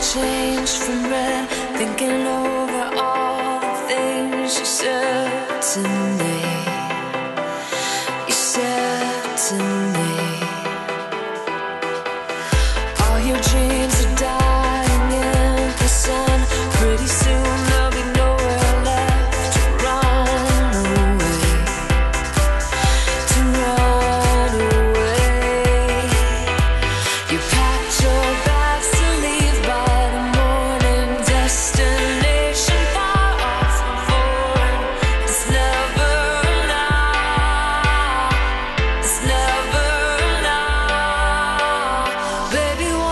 changed from red, thinking over all the things you said to me. You said to me, all your dreams.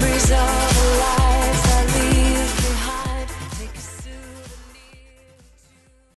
rumors up.